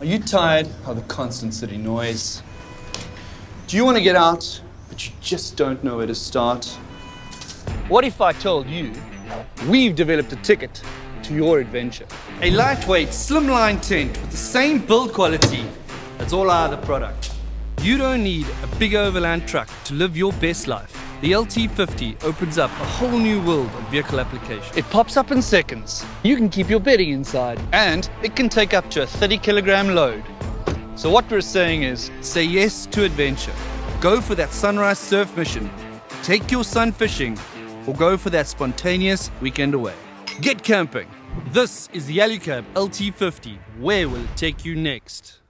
Are you tired of the constant city noise? Do you want to get out, but you just don't know where to start? What if I told you we've developed a ticket to your adventure? A lightweight, slimline tent with the same build quality as all our other products. You don't need a big overland truck to live your best life. The LT50 opens up a whole new world of vehicle application. It pops up in seconds. You can keep your bedding inside. And it can take up to a 30 kilogram load. So what we're saying is, Say yes to adventure. Go for that sunrise surf mission. Take your son fishing or go for that spontaneous weekend away. Get camping. This is the Alucab LT50. Where will it take you next?